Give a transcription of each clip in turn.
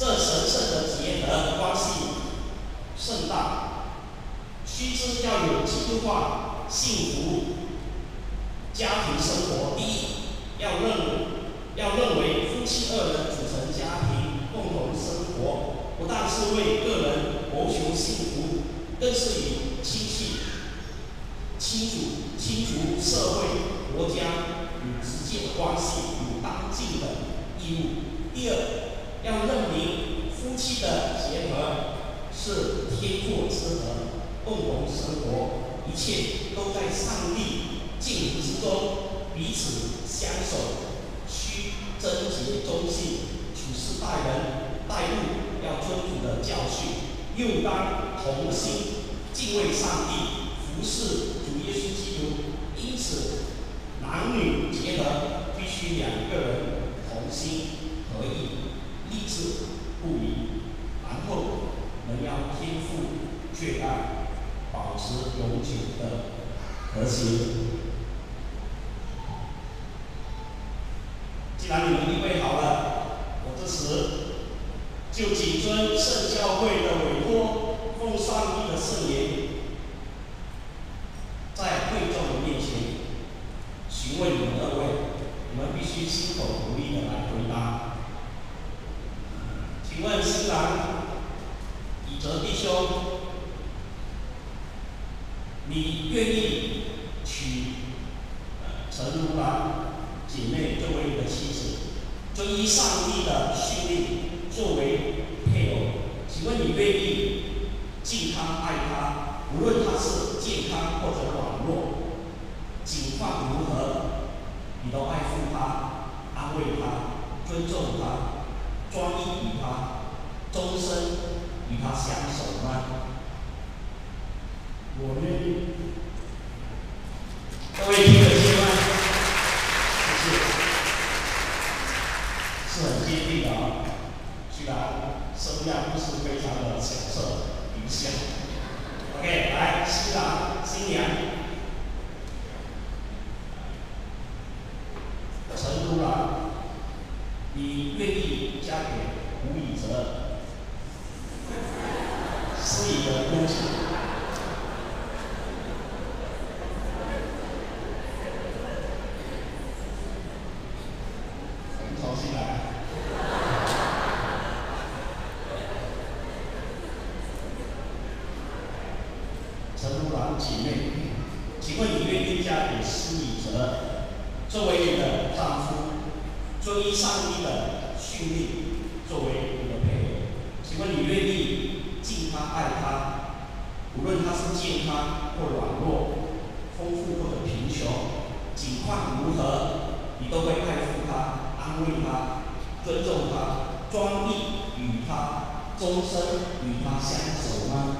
这神圣的结合关系盛大，须知要有基督化幸福家庭生活。第一，要认要认为夫妻二人组成家庭，共同生活，不但是为个人谋求幸福，更是与亲戚、亲属、亲族、社会、国家有直接的。关系，有当尽的。义务。第二，要认明夫妻的结合是天作之合，共同生活，一切都在上帝境之中，彼此相守，需贞洁忠信，处事待人待物要遵主的教训，又当同心敬畏上帝，服侍主耶稣基督。因此，男女结合必须两个人同心合意。立志不移，然后能让天赋眷爱，保持永久的和谐。既然你们预备好了，我这时就谨遵圣教会的委托，奉上帝的圣言，在会众的面前询问你们二位，你们必须心口不一的来回答。请问新郎以哲弟兄，你愿意娶陈如兰姐妹作为你的妻子，遵依上帝的训令作为配偶？请问你愿意敬他爱他，无论他是健康或者软弱，情况如何，你都爱护他、安慰他、尊重他？专一与他，终身与他相守吗？我愿意。各位听得见吗，谢谢，是很坚定的啊，虽然声量不是非常的响彻明显。OK，来，新郎新娘，陈如兰，你愿意？嫁给吴以哲，是一个恭喜。重新来。陈如兰姐妹，请问你愿意嫁给施以哲，作为你的丈夫，遵依上帝的？训令作为你的配偶，请问你愿意敬他爱他，无论他是健康或软弱，丰富或者贫穷，情况如何，你都会爱护他、安慰他、尊重他、专一与他、终身与他相守吗？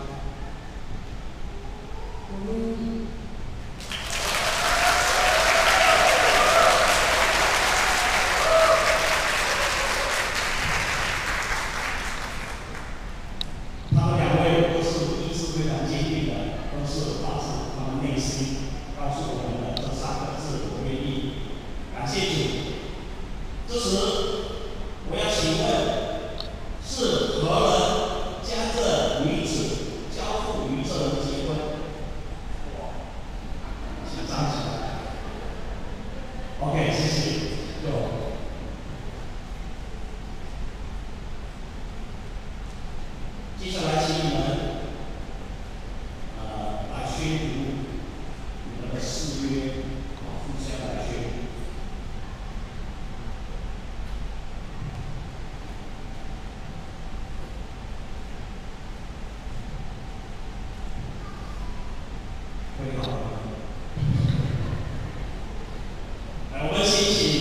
relationship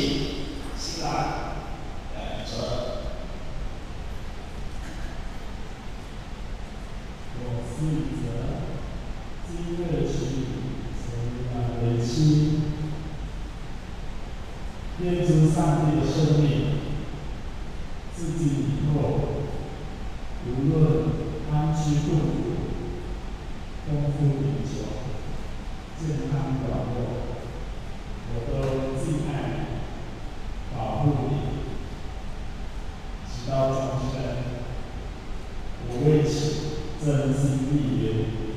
在一起，真的是一个。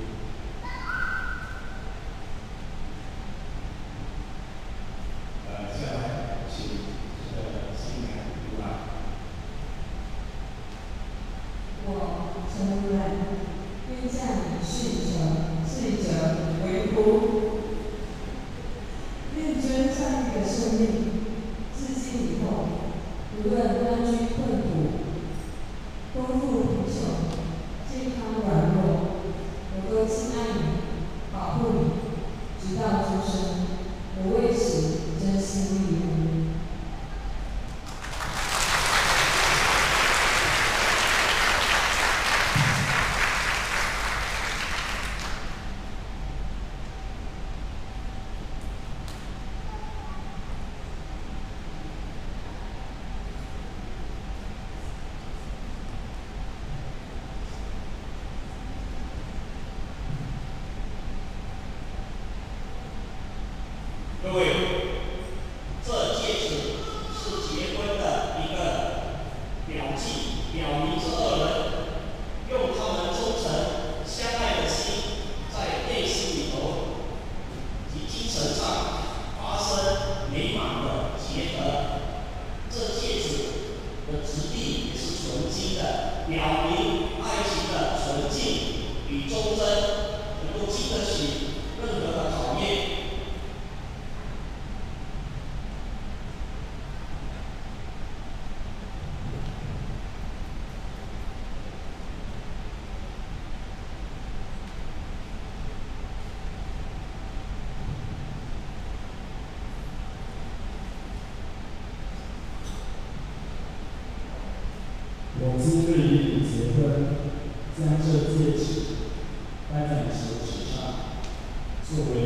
我今日与你结婚将这戒指戴在你手指上作为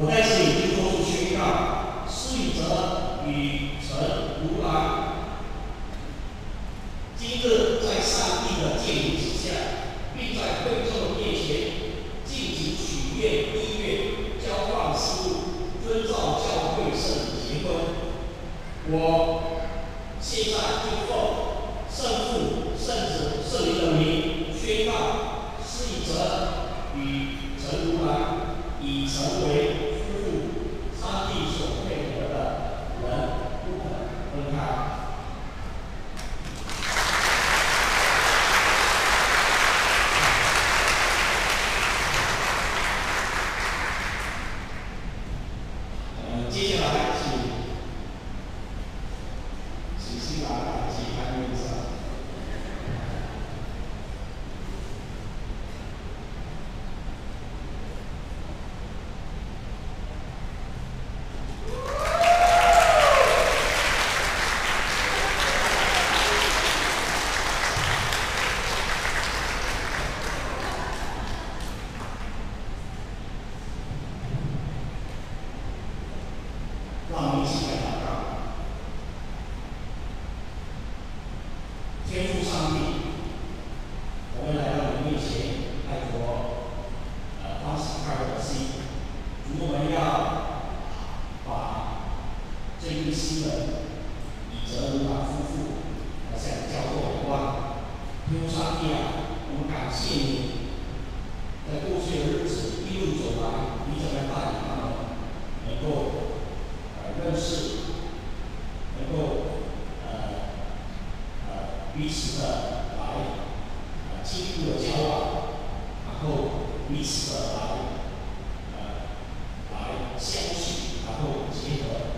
我在这里就做出宣告施雨泽与陈如兰今日在上帝的见证之下并在观众面前进行许愿音乐交换书遵照教会圣礼结婚。我彼此的来呃进一步的交往然后彼此的来呃来相信然后结合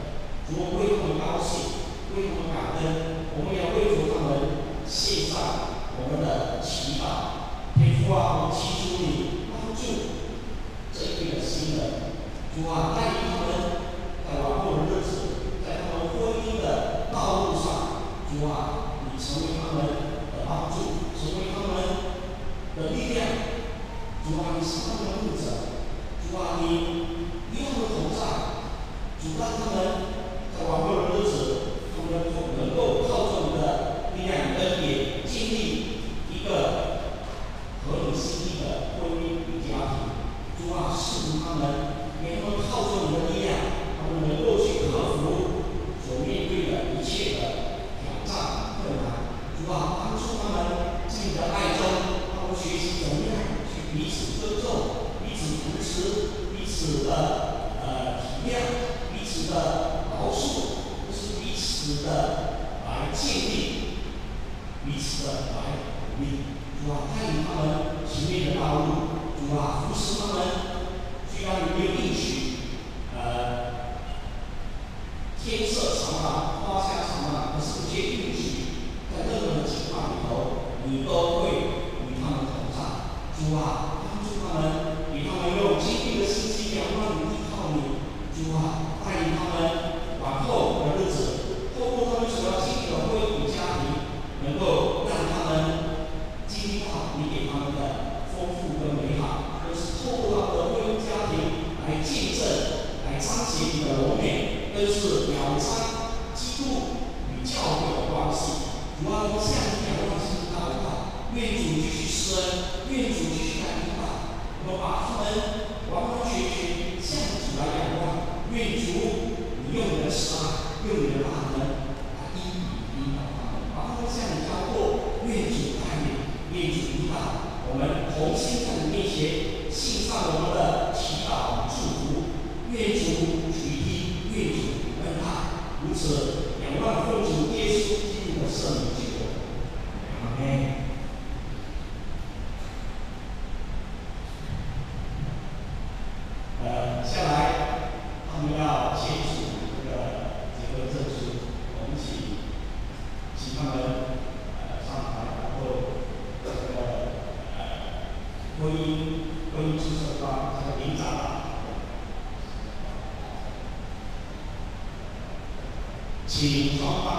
如果为他们高兴为他们感恩我们也要为他们献上我们的祈祷可以啊我们祈求你帮助这一对的新人祝啊他们的牧者，主啊，你与他们同在，主让他们在往后的日子，他们能够靠着你的力量恩典，经历一个合你心意的婚姻与家庭。主啊，赐福他们，给他们靠着你的力量，他们能够去克服所面对的一切的挑战困难。主啊，帮助他们在你的爱中，他们学习怎么样去彼此尊重、彼此扶持、彼此的呃体谅、彼此的饶恕，是彼此的来建立、彼此的来鼓励。主啊，带领他们前面的道路，主啊，扶持他们，虽然你没有应许，呃，天色常蓝，花香常漫，可是不见应许，在任何的情况里头，你都会与他们同在。主啊，帮助他们，给他们用坚定的心心仰望你、依靠你。主啊，带领他们往后的日子，透过他们所要经历的婚姻与家庭，能够让他们经历到你给他们的丰富跟美好，都是透过他们的婚姻家庭来见证、来彰显你的荣美，都是表彰基督与教会的关系。主啊，我向你仰望，向你祷告，愿主请双方